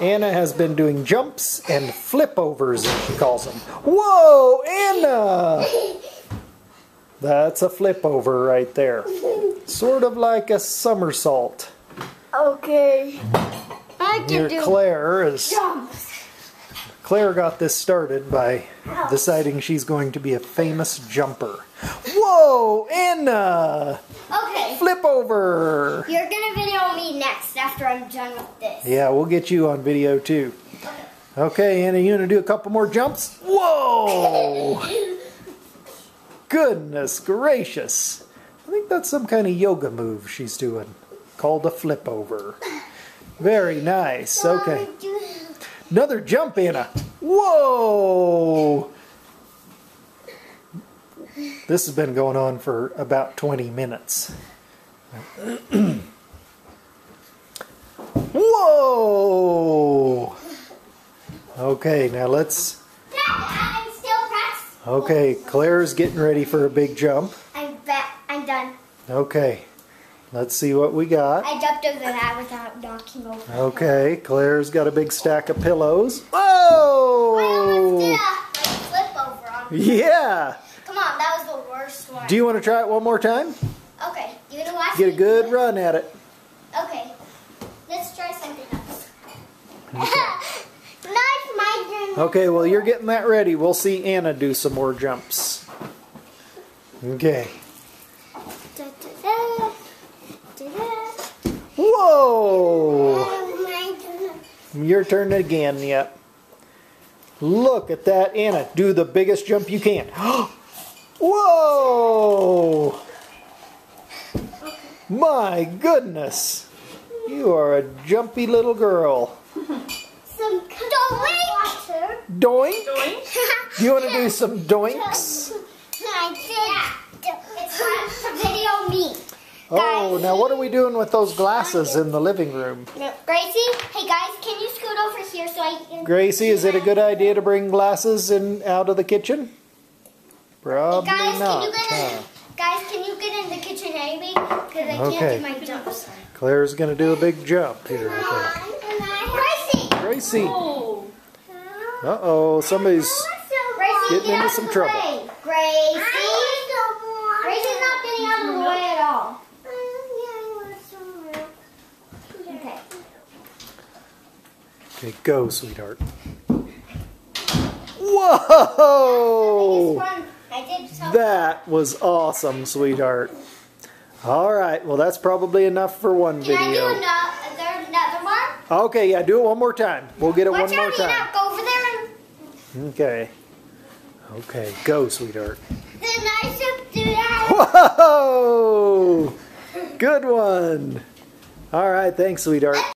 Anna has been doing jumps and flip overs, as she calls them. Whoa, Anna! That's a flip over right there. Sort of like a somersault. Okay. I Here, can do Claire is. jumps. Claire got this started by deciding she's going to be a famous jumper. Whoa, Anna! Flip over! You're gonna video me next after I'm done with this. Yeah, we'll get you on video too. Okay, Anna, you gonna do a couple more jumps? Whoa! Goodness gracious. I think that's some kind of yoga move she's doing called a flip over. Very nice. Okay. Another jump, Anna. Whoa! This has been going on for about 20 minutes. Whoa! Okay, now let's. I'm still pressed. Okay, Claire's getting ready for a big jump. I'm back. I'm done. Okay, let's see what we got. I jumped over that without knocking over. Okay, Claire's got a big stack of pillows. I almost Whoa! did a like, flip over on. Yeah! Come on, that was the worst one. Do you want to try it one more time? Get a good run at it. Okay, let's try something else. Turn. Okay, well, you're getting that ready. We'll see Anna do some more jumps. Okay. Da, da, da. Whoa! Your turn again, yep. Look at that, Anna. Do the biggest jump you can. Whoa! My goodness. You are a jumpy little girl. Some water. Doink? Doink. Do you want to do some doinks? I did. It's time to video me. Oh, now what are we doing with those glasses in the living room? Gracie, hey guys, can you scoot over here so I can? Gracie, is it a good idea to bring glasses in out of the kitchen? Hey Probably guys, can you not. Get huh? in? Guys, can you get in the kitchen anyway? Because I Okay. can't do my jumps. Claire's going to do a big jump here, I Gracie. think. Gracie. Oh. Uh-oh, somebody's... Gracie, Getting get into out some of the trouble. way. Gracie. Gracie's not getting out of the way at all. Uh, okay. Okay, go, sweetheart. This Whoa! one, I did so. That was awesome, sweetheart. All right, well, that's probably enough for one Can I do video. another, another one? Okay, yeah, do it one more time. We'll get it Watch one more time. Nina. Go over there and Okay. Okay, go, sweetheart. then I should do that. Whoa! Good one. All right, thanks, sweetheart. Uh,